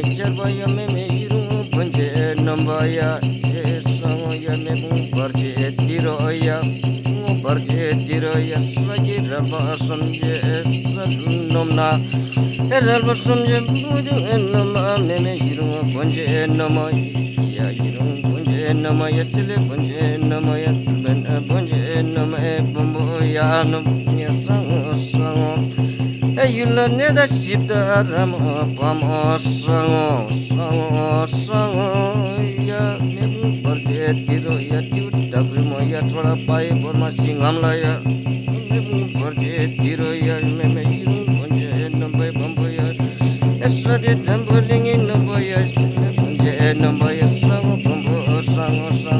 jambuling ekjarbaya meme iru punje nambaya Esango ya mebu barje tiroya Barje tiroya sagi raba samje nomna Raba samje budu nama meme iru Iru punje namaya sile punje namaya Ben punje namaya bumbu ya nam yula ne da shib da ram pa mo sang sang sang ya me bu par de ti ro ya ti da gri mo ya thoda pai bor ma singam la ya me bu par de ti ro ya me me yin kon je nam bai bam bo ya esra de dam bo ling in bo ya me bu je nam bo ya sang bam bo sang sang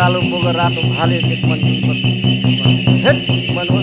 कालो रातो भाले देख मन हेट मन